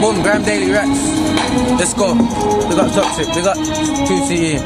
Boom, Graham Daily Rax. Let's go. We got Toxic, we got 2CE.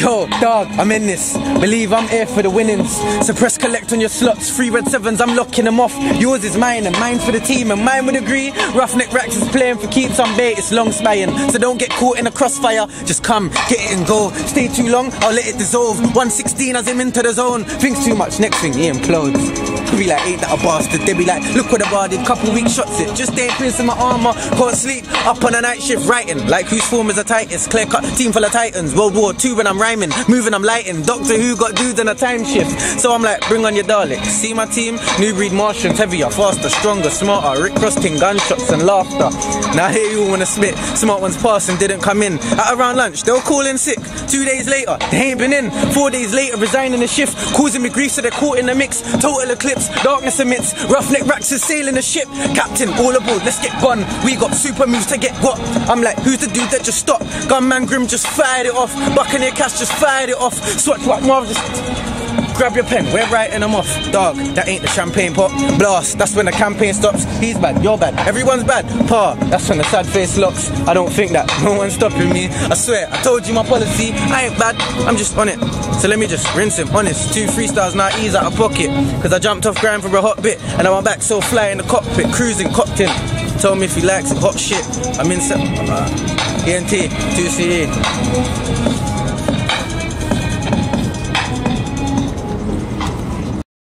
Yo, dog, I'm in this. Believe I'm here for the winnings. Suppress collect on your slots. Three red sevens, I'm locking them off. Yours is mine and mine for the team and mine would agree. Roughneck Rax is playing for keeps on bait. It's long spying, so don't get caught in a crossfire. Just come, get it and go. Stay too long, I'll let it dissolve. 116 as him into the zone. Thinks too much, next thing he implodes. Be like, ain't that a bastard? They be like, look what the bar did. Couple weeks shots it. Just ain't in my armor. Can't sleep. Up on a night shift writing. Like whose form is the tightest? Clear cut team full of titans. World War Two when I'm rhyming. Moving, I'm lighting. Doctor Who got dudes in a time shift. So I'm like, bring on your Daleks. See my team? New breed Martians. Heavier, faster, stronger, smarter. Rick Ross ting, gunshots and laughter. Now here you all wanna spit. Smart ones passing, didn't come in. At around lunch, they were calling sick. Two days later, they ain't been in. Four days later, resigning the shift. Causing me grief, so they're caught in the mix. Total eclipse. Darkness amidst roughneck Rax is sailing the ship. Captain, all aboard, let's get gone. We got super moves to get what? I'm like, who's the dude that just stopped? Gunman Grim just fired it off. Buccaneer Cash just fired it off. Swatch like Marv just. Grab your pen, we're writing them off. Dog, that ain't the champagne pop. Blast, that's when the campaign stops. He's bad, you're bad, everyone's bad. Pa, that's when the sad face locks. I don't think that no one's stopping me. I swear, I told you my policy. I ain't bad, I'm just on it. So let me just rinse him, honest. Two freestyles now ease out of pocket. Cause I jumped off ground for a hot bit. And I went back so fly in the cockpit, cruising, cocked in. Told me if he likes it, hot shit. I'm in set. Uh, ENT, 2CE.